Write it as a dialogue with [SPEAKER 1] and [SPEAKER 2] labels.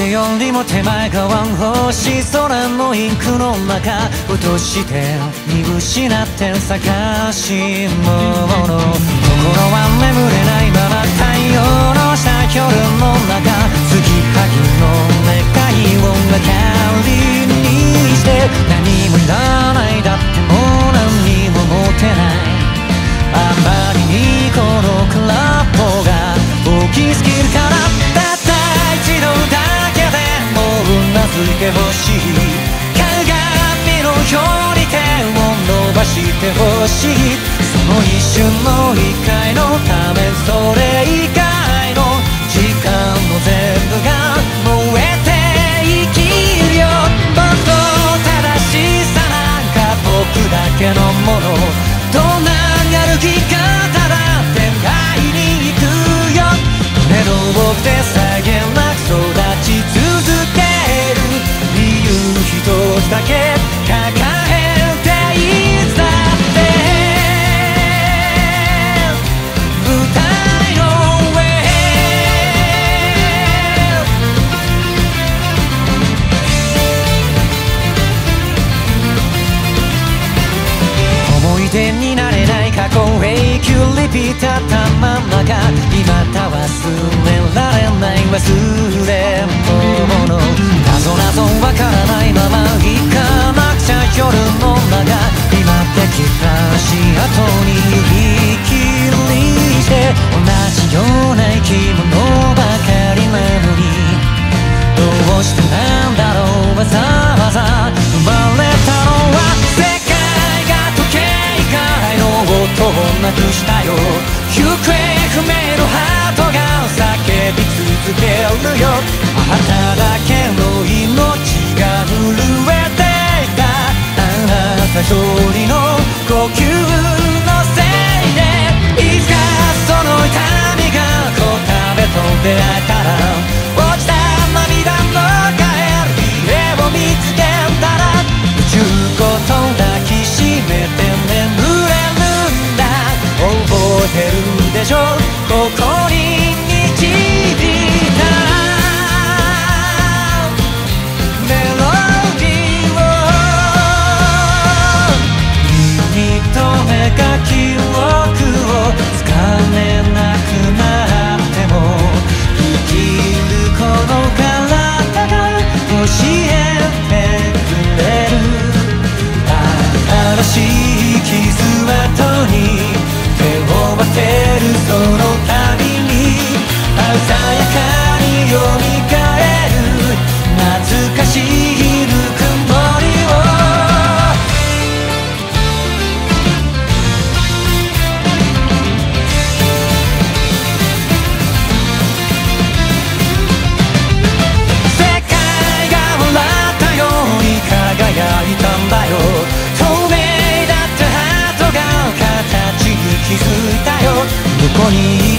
[SPEAKER 1] けよりも手前側星空のインクの中落として見失って探し物は眠れないまま太陽の下夜の中継ぎはぎの願いを明かりにして何もいらないだってもう何にも持てないあまりにこの空っぽが大きすぎるからたった一度だけでもうなずいてほしい鏡のように手を伸ばしてほしいその瞬の一回のためそれ以外の時間の全部が燃えて生きるよもっと正しさなんか僕だけのものどんな歩き方だって買いに行くよ目の奥でさ思い出になれない過去永久リピーターたまんまが今た忘れられない忘れ物謎謎わからないまま行かなくちゃ夜の中今できた足跡に指切りして同じような生き物ばかりなのにどうしてなんだろうわざわざ生まれたのは世界。なくしたよ。行方不明のハートが叫び続けるよ。あなただけの命が震えていた。あなた一人の呼吸のせいで。いつかその痛みがこう壁と出会えたら。落ちた涙の帰り絵を見つけたら。宇宙ごと抱きしめてに